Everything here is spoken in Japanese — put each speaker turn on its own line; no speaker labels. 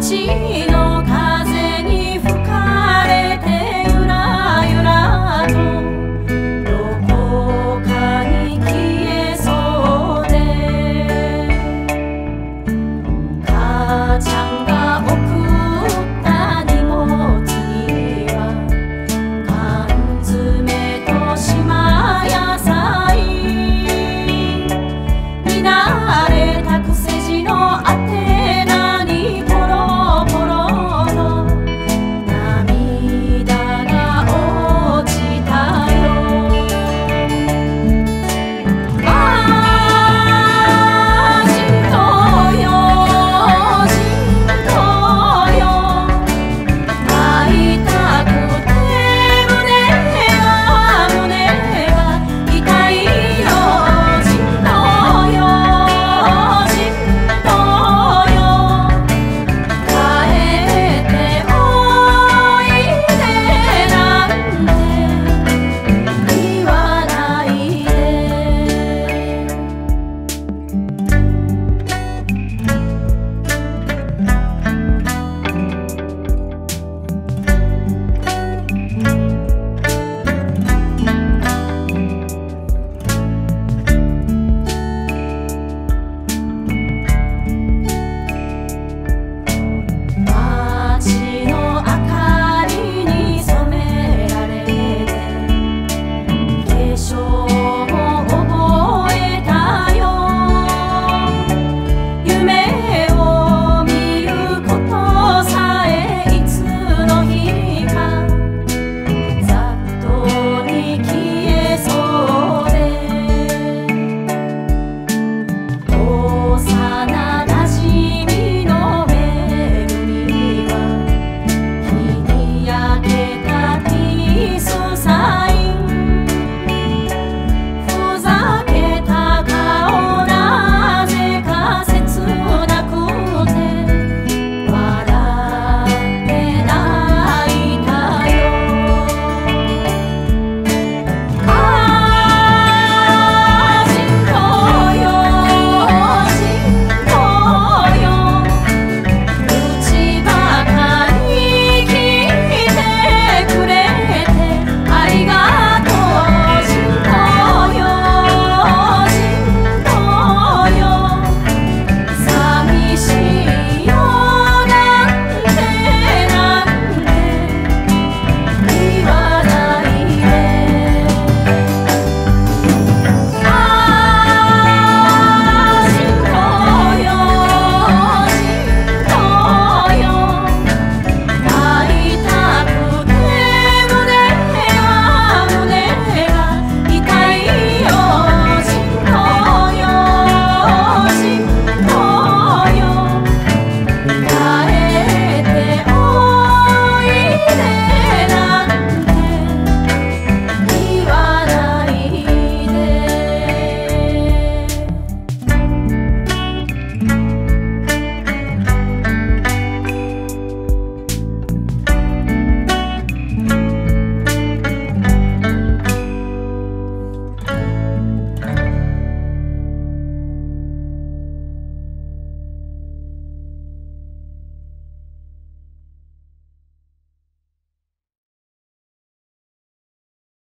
街の